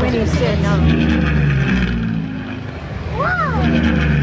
Winnie said no. Whoa!